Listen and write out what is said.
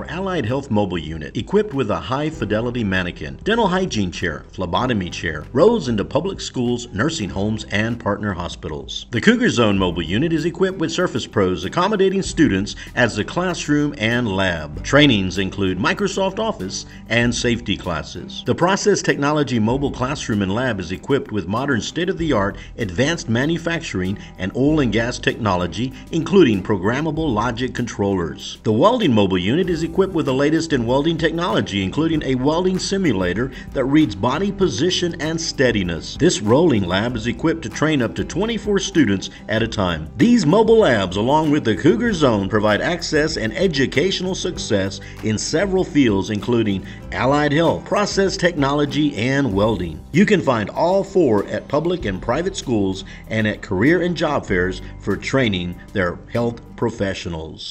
our Allied Health mobile unit, equipped with a high fidelity mannequin, dental hygiene chair, phlebotomy chair, rolls into public schools, nursing homes, and partner hospitals. The Cougar Zone mobile unit is equipped with Surface Pros, accommodating students as the classroom and lab. Trainings include Microsoft Office and safety classes. The Process Technology mobile classroom and lab is equipped with modern state of the art advanced manufacturing and oil and gas technology, including programmable logic controllers. The welding mobile unit is equipped with the latest in welding technology, including a welding simulator that reads body position and steadiness. This rolling lab is equipped to train up to 24 students at a time. These mobile labs, along with the Cougar Zone, provide access and educational success in several fields, including allied health, process technology, and welding. You can find all four at public and private schools and at career and job fairs for training their health professionals.